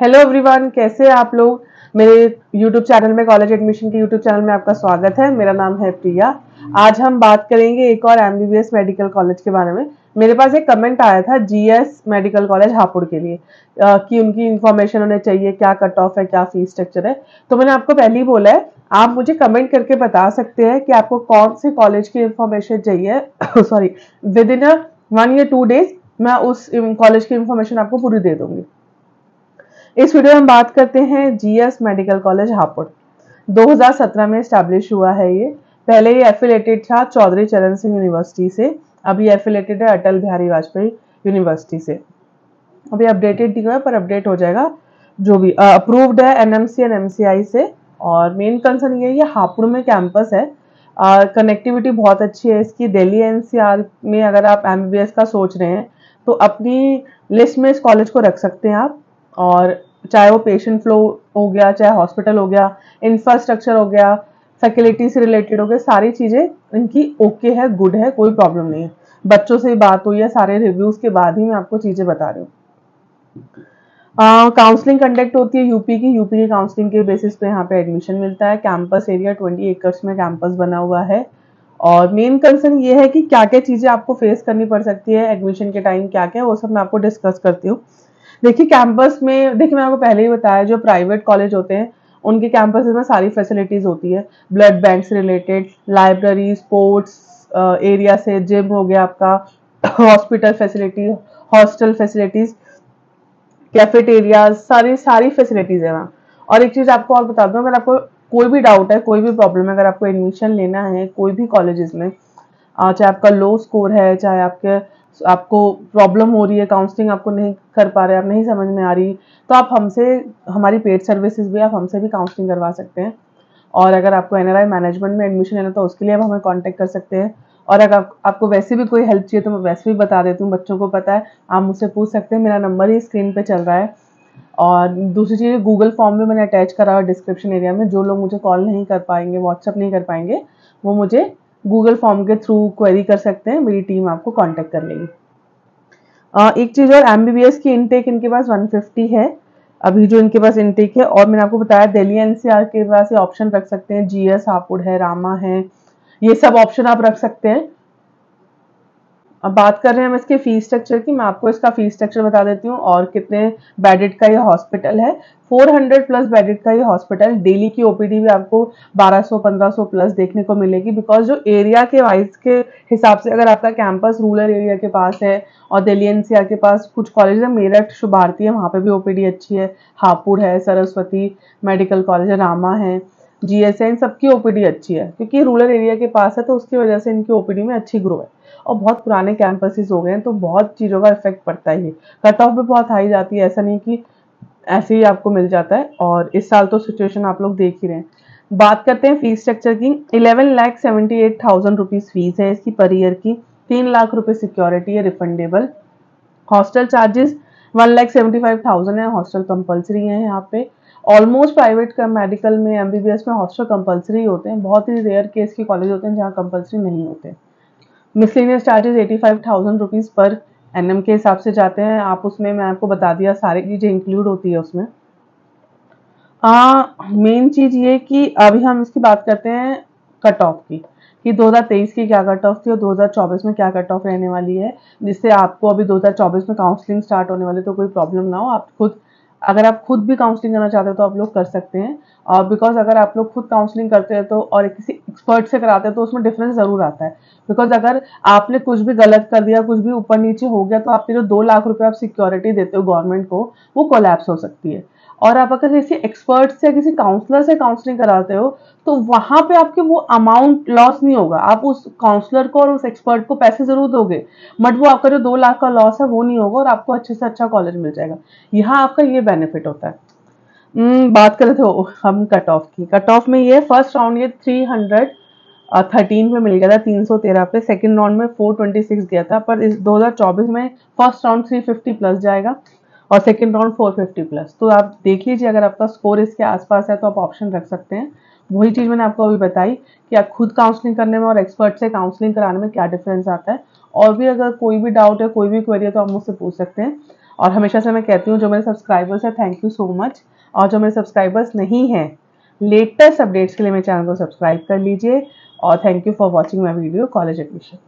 Hello everyone कैसे आप लोग? मेरे यूट्यूब चैनल में कॉलेज एडमिशन के यूट्यूब चैनल में आपका स्वागत है। मेरा नाम है प्रिया। आज हम बात करेंगे एक और एमबीबीएस मेडिकल कॉलेज के बारे में। मेरे पास एक कमेंट आया था जीएस मेडिकल कॉलेज हापुड़ के लिए आ, कि उनकी इन्फॉर्मेशन उन्हें चाहिए क्या कट ऑफ़ है क्या फ़ीस स्ट्रक्चर है। तो मैंने आपको पहले ही बोला है आप मुझे कमेंट करके बता सकते हैं कि आपको कौन से कॉलेज की इन्फॉर्मेशन चाहिए। Sorry with in a one या टू डेज़ मैं उस कॉलेज की इन्फॉर्मेशन आपको पूरी दे दूँगी। इस वीडियो में हम बात करते हैं जीएस मेडिकल कॉलेज हापुड़। 2017 में स्टैब्लिश हुआ है ये। पहले ये एफिलेटेड था चौधरी चरण सिंह यूनिवर्सिटी से अभी एफिलेटेड है अटल बिहारी वाजपेयी यूनिवर्सिटी से। अभी अपडेटेड नहीं हुआ, पर अपडेट हो जाएगा। जो भी अप्रूव्ड है एनएमसी एंड एमसीआई से, और मेन कंसर्न ये ये हापुड़ में कैंपस है। कनेक्टिविटी बहुत अच्छी है इसकी। दिल्ली एनसीआर में अगर आप एमबीबीएस का सोच रहे हैं तो अपनी लिस्ट में इस कॉलेज को रख सकते हैं आप। और चाहे वो पेशेंट फ्लो हो गया, चाहे हॉस्पिटल हो गया इंफ्रास्ट्रक्चर हो गया फैसिलिटी से रिलेटेड हो गया, सारी चीज़ें इनकी ओके है गुड है, कोई प्रॉब्लम नहीं है। बच्चों से बात हुई है, सारे रिव्यूज़ के बाद ही मैं आपको चीज़ें बता रही हूँ। काउंसलिंग कंडक्ट होती है यूपी की। यूपी की काउंसलिंग के बेसिस पे यहाँ पे एडमिशन मिलता है। कैंपस एरिया 20 एकर्स में कैंपस बना हुआ है। और मेन कंसर्न ये है कि क्या क्या चीज़ें आपको फेस करनी पड़ सकती है एडमिशन के टाइम क्या क्या वो सब मैं आपको डिस्कस करती हूँ। देखिए कैंपस में, देखिए मैं आपको पहले ही बताया, जो प्राइवेट कॉलेज होते हैं, उनके कैंपस में सारी फैसिलिटीज़ होती है। ब्लड बैंक से रिलेटेड लाइब्रेरी स्पोर्ट्स एरिया से जिम हो गया आपका hospital facility hostel facilities cafeteria सारी सारी फैसिलिटीज़ है वहाँ। और एक चीज़ आपको और बता दूँ, अगर आपको कोई भी डाउट है, कोई भी प्रॉब्लम है, अगर आपको एडमिशन लेना है कोई भी कॉलेजेस में चाहे आपका लो स्कोर है, चाहे आपके आपको प्रॉब्लम हो रही है काउंसलिंग आपको नहीं कर पा रहे आप नहीं समझ में आ रही तो आप हमसे हमारी पेड सर्विसेज़ भी आप हमसे भी काउंसलिंग करवा सकते हैं। और अगर आपको एनआरआई मैनेजमेंट में एडमिशन लेना तो उसके लिए आप हमें कॉन्टैक्ट कर सकते हैं। और अगर आप, आपको वैसे भी कोई हेल्प चाहिए तो मैं वैसे भी बता देती हूँ बच्चों को पता है आप मुझसे पूछ सकते हैं मेरा नंबर ही स्क्रीन पे चल रहा है। और दूसरी चीज़ गूगल फॉर्म भी मैंने अटैच करा हुआ डिस्क्रिप्शन एरिया में जो लोग मुझे कॉल नहीं कर पाएँगे व्हाट्सअप नहीं कर पाएँगे वो मुझे गूगल फॉर्म के थ्रू क्वेरी कर सकते हैं। मेरी टीम आपको कांटेक्ट कर लेगी। एक चीज़ और एमबीबीएस की इनटेक इनके पास 150 है। अभी जो इनके पास इनटेक है, और मैंने आपको बताया, दिल्ली एनसीआर के पास ये ऑप्शन रख सकते हैं। जीएस हापुड़ है, रामा है, ये सब ऑप्शन आप रख सकते हैं। अब बात कर रहे हैं हम इसके फ़ीस स्ट्रक्चर की, मैं आपको इसका फ़ीस स्ट्रक्चर बता देती हूँ और कितने बेडेड का ये हॉस्पिटल है। 400 प्लस बेडेड का ये हॉस्पिटल डेली की ओपीडी भी आपको 1200 1500 प्लस देखने को मिलेगी बिकॉज़ जो एरिया के वाइज के हिसाब से अगर आपका कैंपस रूरल एरिया के पास है और दिल्ली एनसीआर के पास कुछ कॉलेज है, मेरठ शुभ भारती है, वहाँ पे भी ओपीडी अच्छी है, हापुड़ है, सरस्वती मेडिकल कॉलेज है, रामा है जीएसएन सबकी ओपीडी अच्छी है, क्योंकि रूरल एरिया के पास है तो उसकी वजह से इनकी ओपीडी में अच्छी ग्रो है। और बहुत पुराने कैंपसेस हो गए हैं तो बहुत चीज़ों का इफ़ेक्ट पड़ता है कट ऑफ़ भी बहुत हाई जाती है, ऐसा नहीं कि ऐसे ही आपको मिल जाता है। और इस साल तो सिचुएशन आप लोग देख ही रहे हैं। बात करते हैं फ़ीस स्ट्रक्चर की। Eleven lakh seventy eight thousand rupees fees है इसकी पर ईयर की। तीन लाख रुपए सिक्योरिटी है refundable hostel charges one lakh seventy five thousand है हॉस्टल कंपलसरी है यहाँ पे। ऑलमोस्ट प्राइवेट का मेडिकल में एमबीबीएस में हॉस्टल कंपलसरी होते हैं। बहुत ही रेयर केस के कॉलेज होते हैं जहाँ कंपलसरी नहीं होते। Miscellaneous charges eighty five thousand rupees पर एनएम के हिसाब से जाते हैं। आप उसमें, मैं आपको बता दिया, सारी चीज़ें इंक्लूड होती है उसमें। मेन चीज़ ये कि अभी हम इसकी बात करते हैं कट ऑफ़ की कि 2023 की क्या कट ऑफ़ थी और 2024 में क्या कट ऑफ़ रहने वाली है, जिससे आपको अभी 2024 में काउंसलिंग स्टार्ट होने वाली तो कोई प्रॉब्लम ना हो। आप खुद अगर आप खुद भी काउंसलिंग करना चाहते हो तो आप लोग कर सकते हैं। और बिकॉज़ अगर आप लोग खुद काउंसलिंग करते हैं तो और किसी एक्सपर्ट से कराते हैं तो उसमें डिफरेंस ज़रूर आता है। बिकॉज़ अगर आपने कुछ भी गलत कर दिया, कुछ भी ऊपर नीचे हो गया तो आपके जो दो लाख रुपए आप सिक्योरिटी देते हो गवर्नमेंट को, वो कोलैप्स हो सकती है। और आप अगर किसी एक्सपर्ट से किसी काउंसलर से काउंसलिंग कराते हो तो वहाँ पे आपके वो अमाउंट लॉस नहीं होगा। आप उस काउंसलर को और उस एक्सपर्ट को पैसे ज़रूर दोगे बट वो आपका जो दो लाख का लॉस है वो नहीं होगा और आपको अच्छे से अच्छा कॉलेज मिल जाएगा। यहाँ आपका ये बेनिफिट होता है। हम्म, बात करें तो हम कट ऑफ़ की। कट ऑफ़ में ये फ़र्स्ट राउंड ये थ्री हंड्रेड थर्टीन पे मिल गया था तीन सौ तेरह पे। सेकेंड राउंड में फोर ट्वेंटी सिक्स गया था पर इस दो हज़ार चौबीस में first round three fifty plus जाएगा। और second round four fifty plus तो आप देख लीजिए, अगर आपका स्कोर इसके आसपास है तो आप ऑप्शन रख सकते हैं। वही चीज़ मैंने आपको अभी बताई कि आप खुद काउंसलिंग करने में और एक्सपर्ट से काउंसलिंग कराने में क्या डिफरेंस आता है। और भी अगर कोई भी डाउट है कोई भी क्वेरी है तो आप मुझसे पूछ सकते हैं। और हमेशा से मैं कहती हूँ, जो मेरे सब्सक्राइबर्स हैं थैंक यू सो मच और जो मेरे सब्सक्राइबर्स नहीं हैं लेटेस्ट अपडेट्स के लिए मेरे चैनल को सब्सक्राइब कर लीजिए। और thank you for watching my video college admission